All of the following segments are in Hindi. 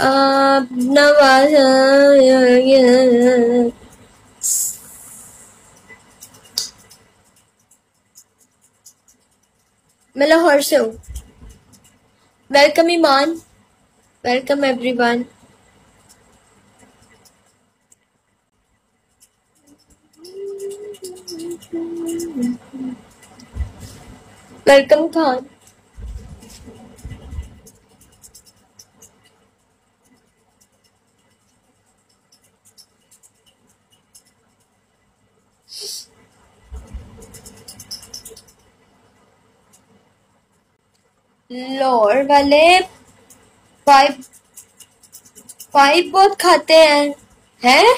आप नवाज़ मैं लाहौर से हूँ वेलकम ईमान वेलकम लोअर वाले पाइप पाइप बहुत खाते हैं। हैं?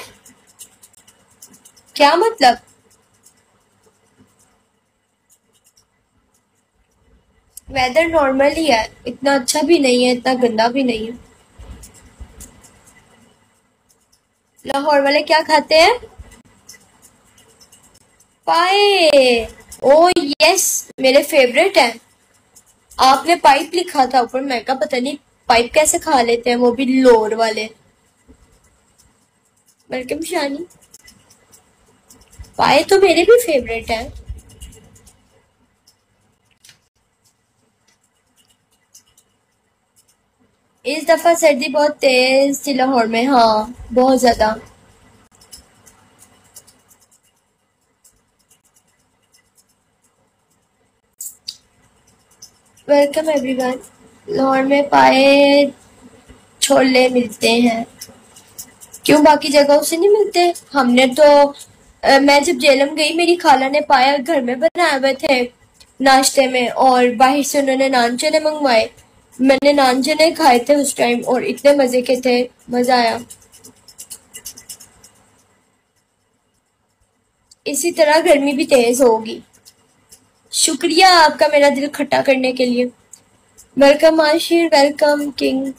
क्या मतलब? वेदर नॉर्मल ही है। इतना अच्छा भी नहीं है, इतना गंदा भी नहीं है। लाहौर वाले क्या खाते हैं? पाए। ओ यस मेरे फेवरेट है। आपने पाइप लिखा था ऊपर, मैं का पता नहीं पाइप कैसे खा लेते हैं, वो भी लोर वाले। वेलकम शानी पाए तो मेरे भी फेवरेट है। इस दफ़ा सर्दी बहुत तेज थी लाहौर में हाँ बहुत ज़्यादा। Welcome everyone. लाहौर में पाए छोले मिलते हैं। क्यों बाकी जगहों से नहीं मिलते? हमने तो आ, मैं जब जेलम गई मेरी खाला ने पाया घर में बनाए हुए थे नाश्ते में और बाहर से उन्होंने नान चने मंगवाए। मैंने नान चने खाए थे उस टाइम और इतने मज़े के थे मज़ा आया। इसी तरह गर्मी भी तेज होगी। शुक्रिया आपका मेरा दिल खट्टा करने के लिए वेलकम आशिर वेलकम किंग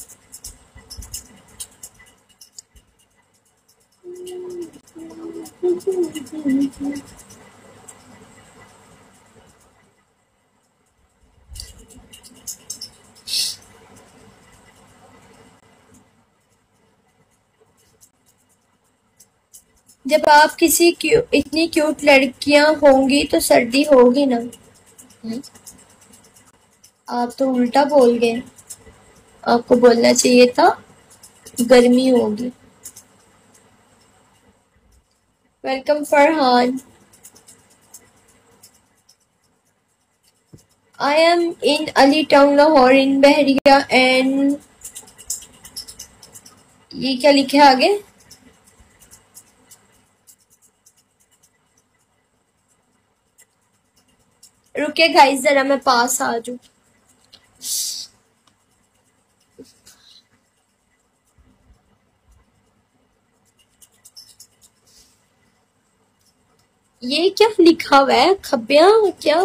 जब आप किसी क्यू, इतनी क्यूट लड़कियाँ होंगी तो सर्दी होगी ना? आप तो उल्टा बोल गए। आपको बोलना चाहिए था, गर्मी होगी। Welcome Farhan. I am in Ali town Lahore in Bahria and ये क्या लिखे आगे? रुके गाइस जरा मैं पास आ जाऊँ। ये क्या लिखा हुआ है? खबिया, क्या?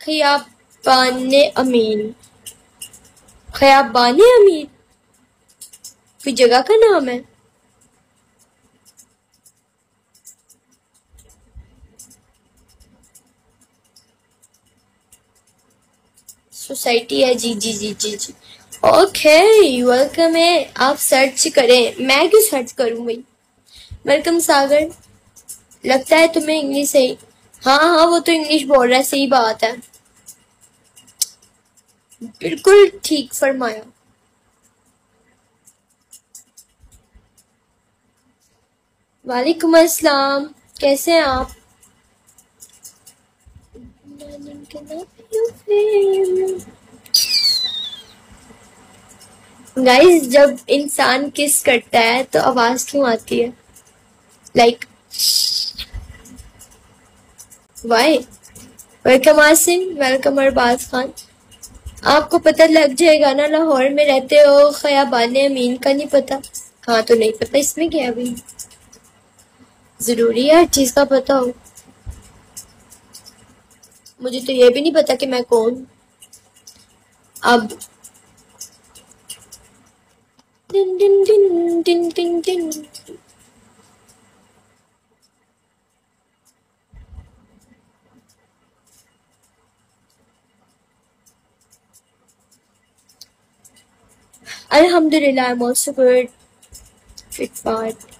खयाबाने अमीन। खयाबाने अमीन? कोई जगह का नाम है? सोसाइटी है, जी जी जी जी जी। ओके वेलकम है। आप सर्च करें। मैं क्यों सर्च करूँ भाई? वेलकम सागर। लगता है तुम्हें इंग्लिश सही। हाँ हाँ वो तो इंग्लिश बोल रहा है, सही बात है। बिल्कुल ठीक फरमाया। वालेकुम अस्सलाम। कैसे हैं आप? गाइस जब इंसान किस करता है तो आवाज़ क्यों आती है? Like why welcome Asim welcome Arbaz Khan. आपको पता लग जाएगा ना, लाहौर में रहते हो, खयाबान अमीन का नहीं पता। हाँ तो नहीं पता इसमें क्या भाई ज़रूरी है हर चीज़ का पता हो। मुझे तो ये भी नहीं पता कि मैं कौन। अब दिन दिन दिन दिन दिन दिन अलहमदिल्ला आई गुड फिट पार्ट।